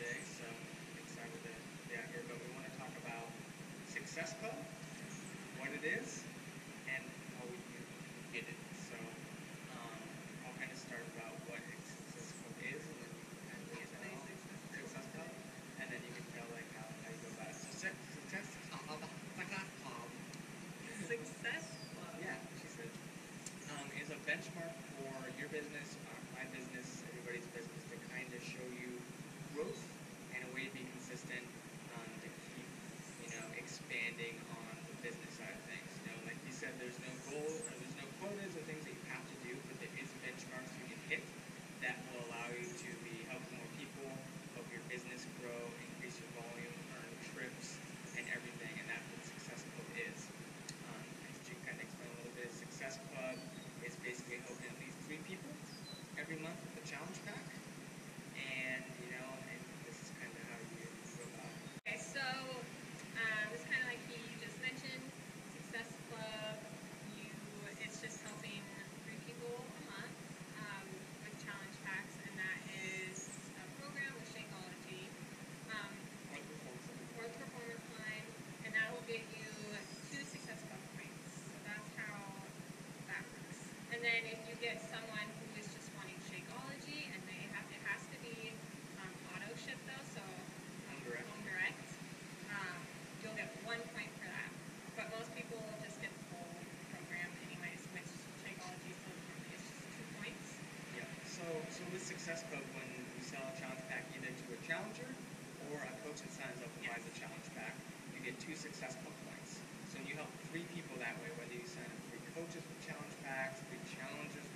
today, so excited to be out here. But we want to talk about success Club, what it is, get someone who is just wanting Shakeology, and they have it has to be um, auto ship though, so Home direct. home direct, um, you'll get one point for that. But most people will just get the full program anyways, which Shakeology so is just two points. Yeah. So, so with Success Club, when you sell a challenge pack either to a challenger or a coach that signs up and buys a challenge pack, you get two Success Club points. So you help three people that way, whether you sign up three coaches with challenge packs, three challengers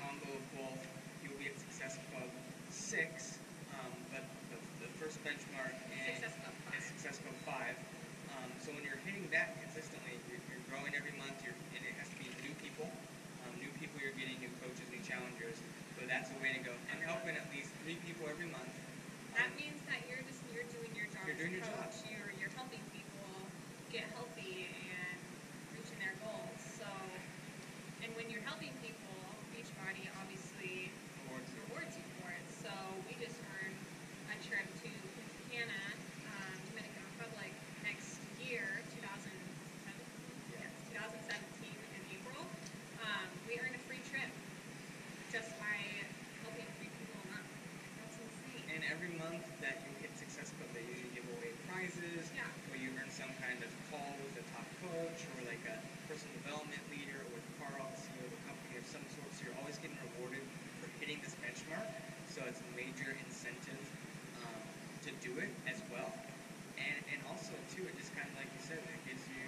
combo of both, you'll be at Success Club six. Um, but the, the first benchmark and Success Club and five. Success Club five. Um, so when you're hitting that consistently, you're, you're growing every month. You're, and it has to be new people. Um, new people you're getting, new coaches, new challengers. So that's a way to go. I'm helping at least three people every month. That Um, means that you're just you're doing your job You're as a doing your job. coach. You're you're helping people get healthy and reaching their goals. So, and when you're helping people, Beachbody obviously towards rewards you for it. So we just earned a trip to Punta Cana, um, Dominican Republic next year, 2017. Yeah. Yes, 2017 in April. Um, we earned a free trip just by helping three people a month. That's insane. And every month that you hit Success Club, they usually give away prizes. Yeah. Where you earn some kind of call with a top coach or like a personal development leader or with Carl, the CEO of company of some sort. So you're always getting rewarded for hitting this benchmark. So it's a major incentive um, to do it as well. And, and also too, it just kind of like you said, it gives you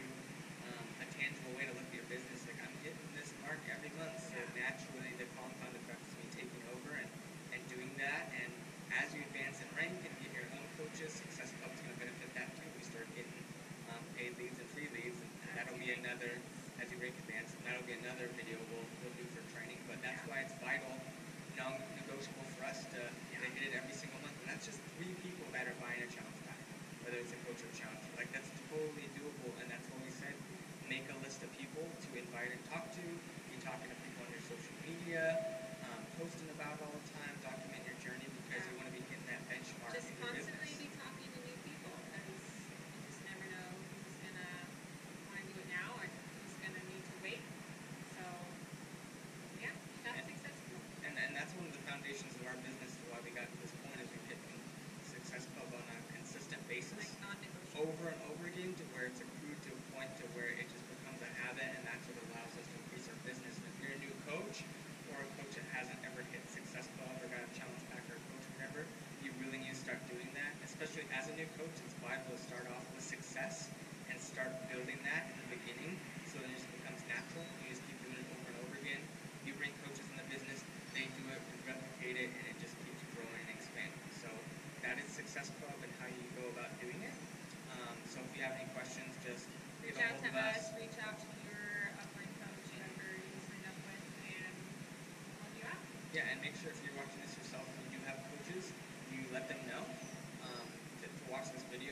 um, a tangible way to look at your business. Like I'm hitting this mark every month, so naturally the compound effect is me taking over and, and doing that. And as you advance in rank and get your own coaches, Success Club's going to benefit that too. We start getting um, paid leads and free leads, and that'll be another as you rank advance. And that'll be another video we'll, we'll do for training. But that's why it's vital, non-negotiable for us to, to hit it every single month. And that's just three people that are buying a challenge pack whether it's a coach or a challenger. Like that's totally doable, and that's what we said. Make a list of people to invite and talk to. Be talking to people on your social media, um, posting about all the time. life will start off with success and start building that in the beginning so that it just becomes natural. You just keep doing it over and over again. You bring coaches in the business, they do it, and replicate it, and it just keeps growing and expanding. So that is Success Club and how you go about doing it. Um, so if you have any questions, just reach out to us, reach out to your upline coach, whoever you sign up with, and help you out. Yeah, and make sure if you're watching this yourself and you do have coaches, you let them know um, to, to watch this video.